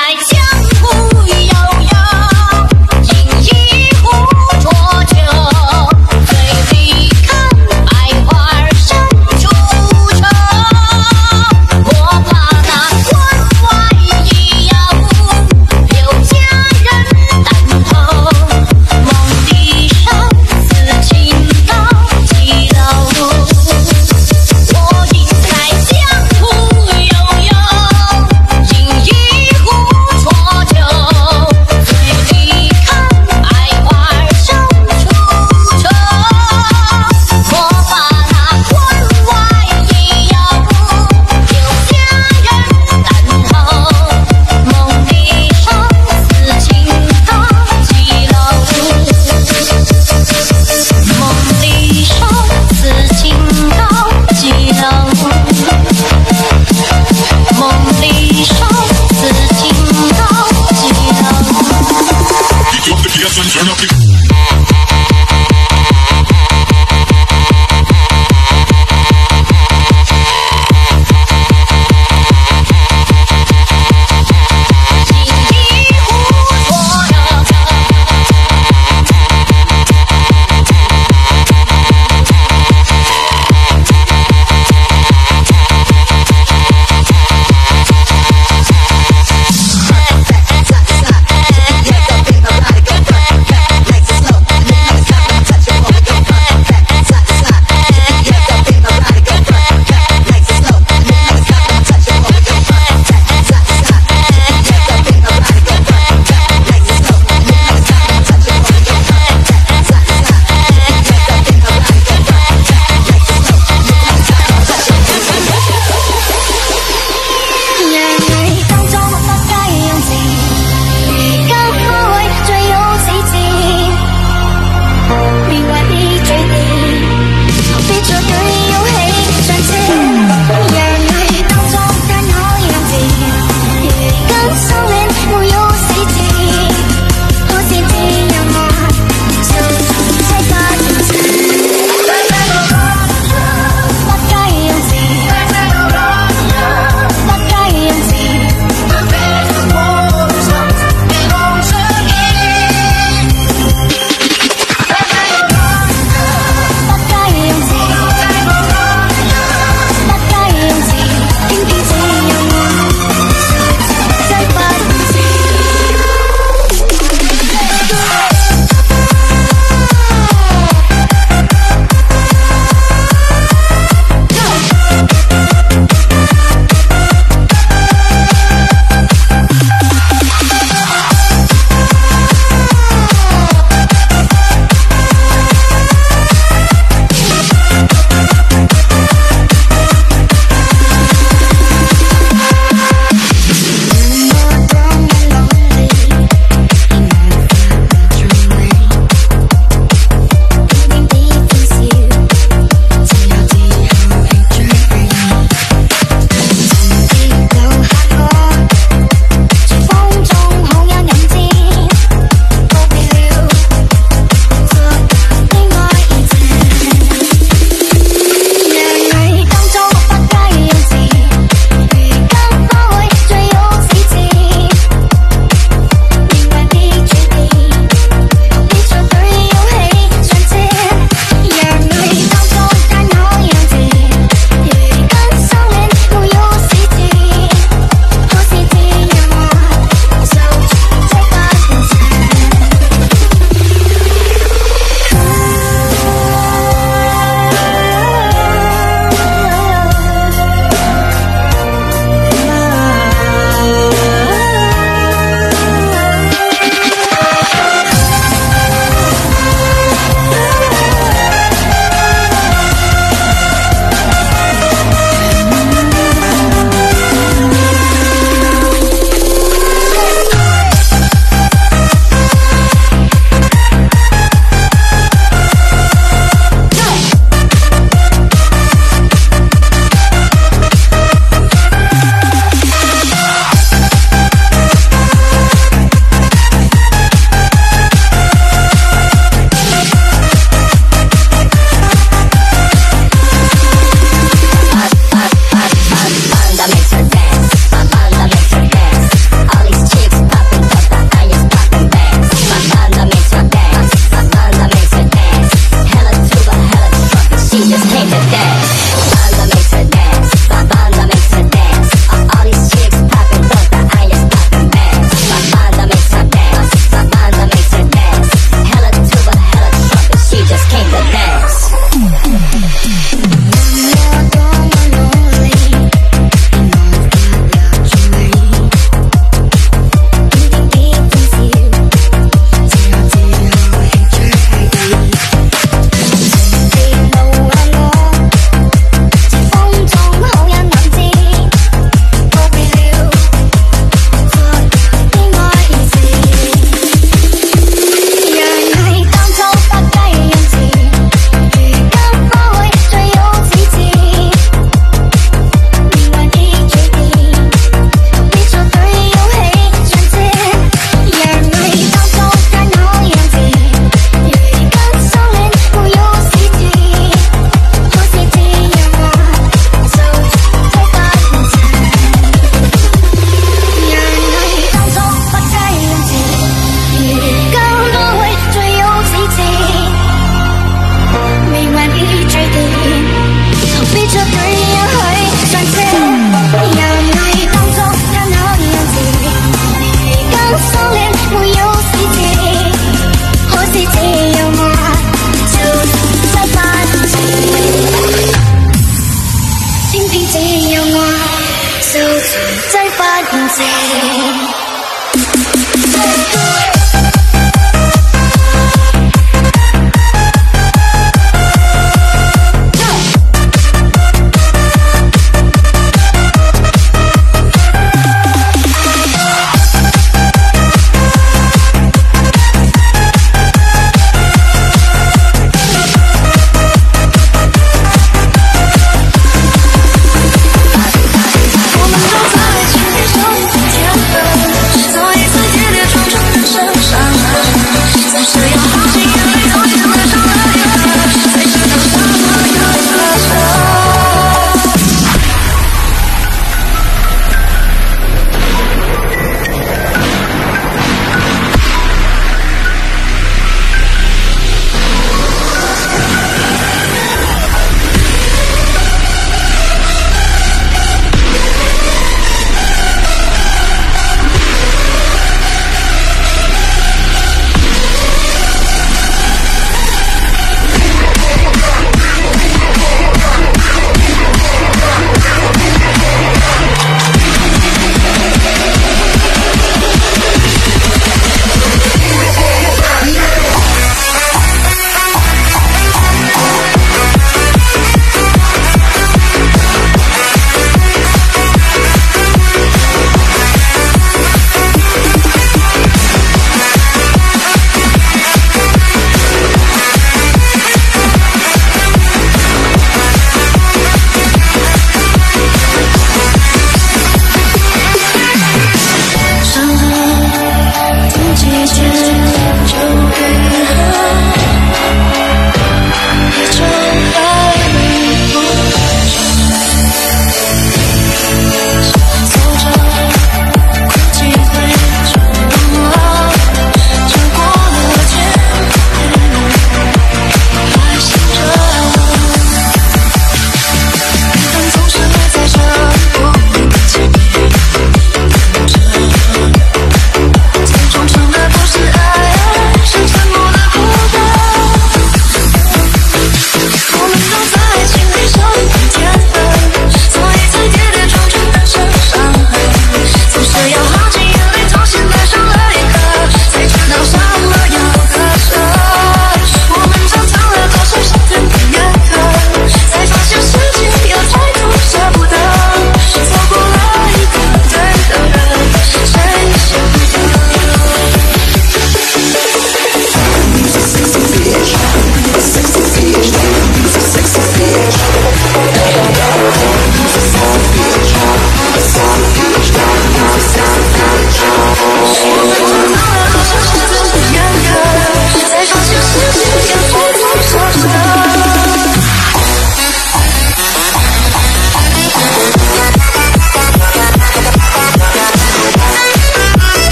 I.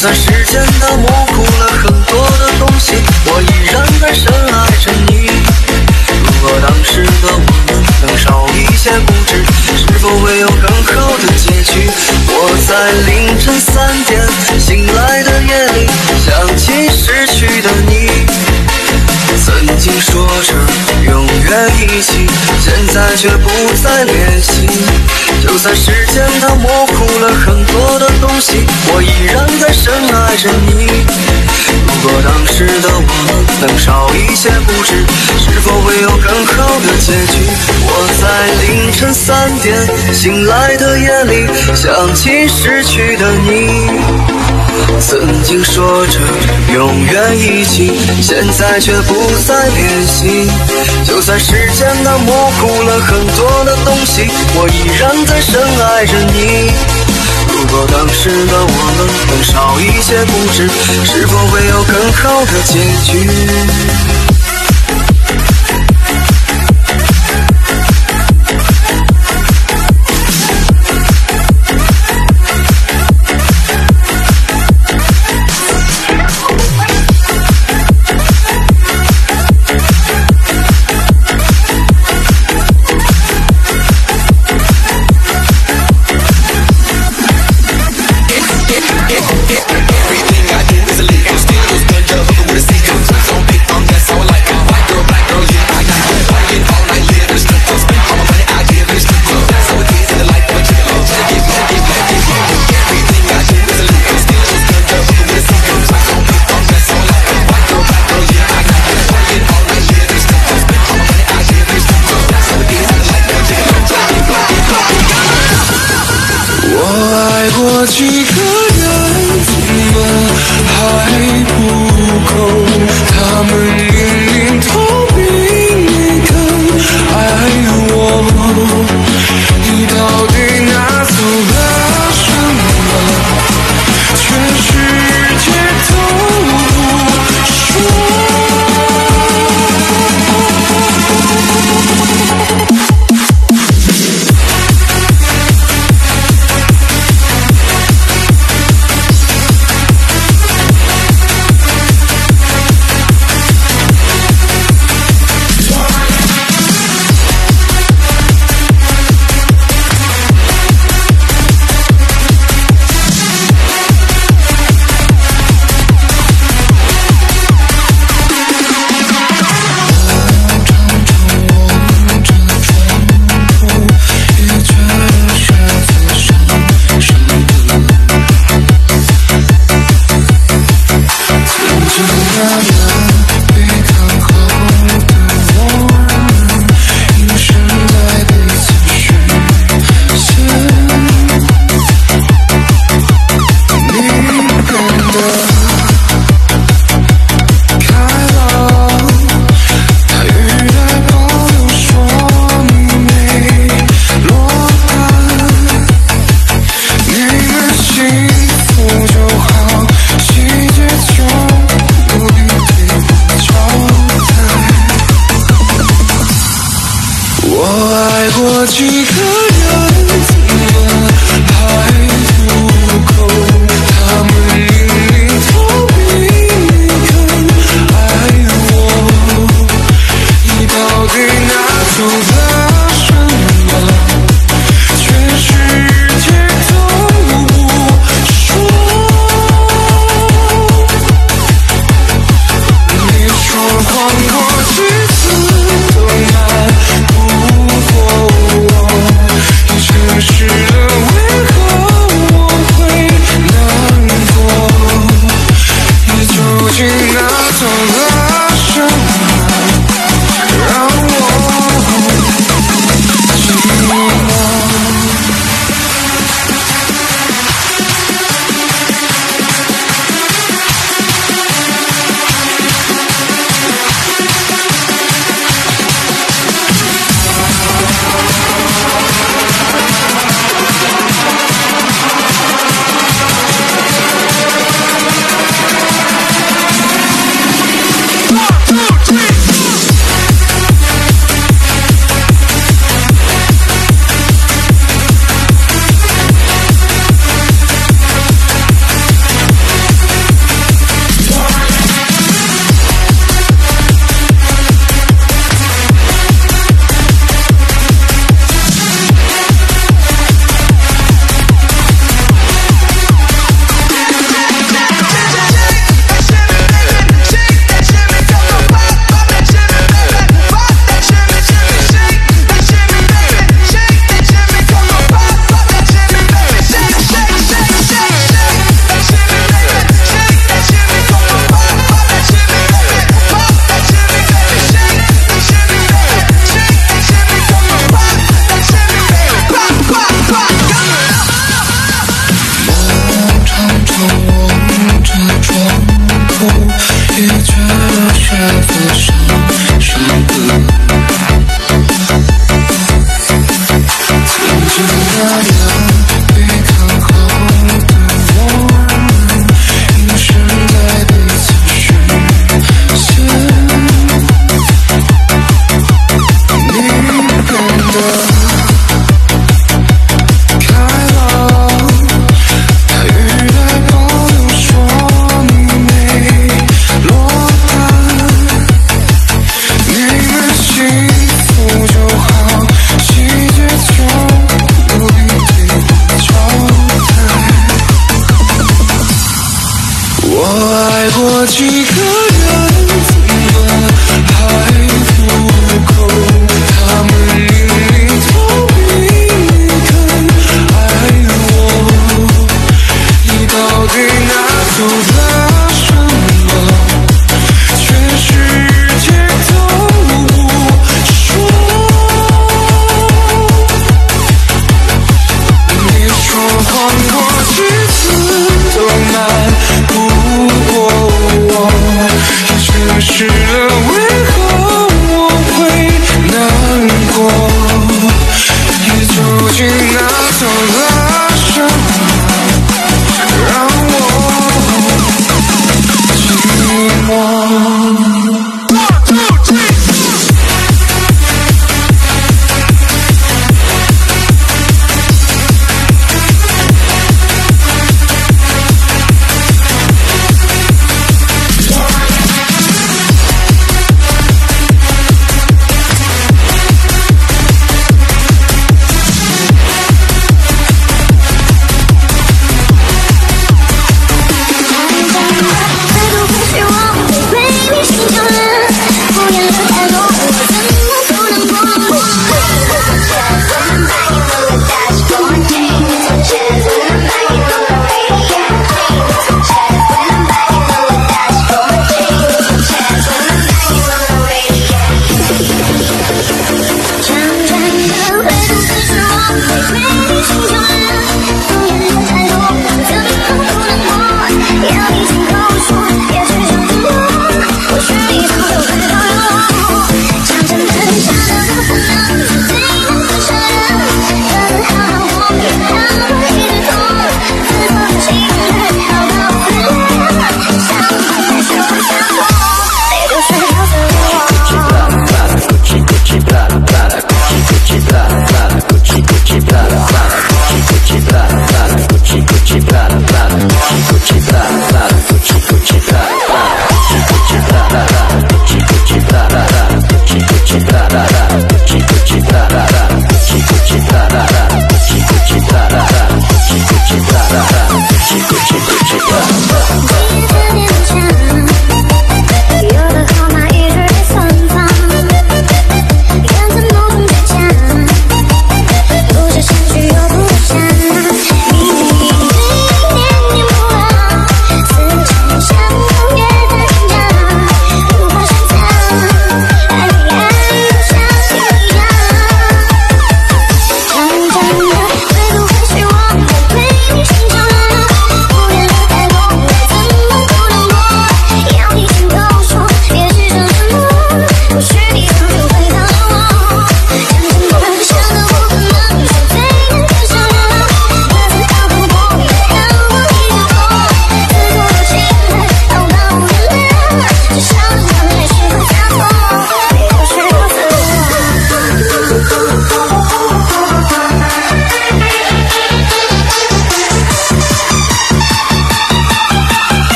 算时间它模糊了很多的东西，我依然在深爱着你。如果当时的我们能少一些固执，是否会有更好的结局？我在凌晨三点醒来的夜里，想起失去的你。曾经说着永远一起，现在却不再联系。就算时间它模糊了很多的东西，我依然在深爱着你。如果当时的我们能少一些固执，是否会有更好的结局？我在凌晨三点醒来的夜里，想起失去的你。曾经说着永远一起，现在却不再联系。就算时间它模糊了很多的东西，我依然在深爱着你。如果当时的我们能少一些固执，是否会有更好的结局？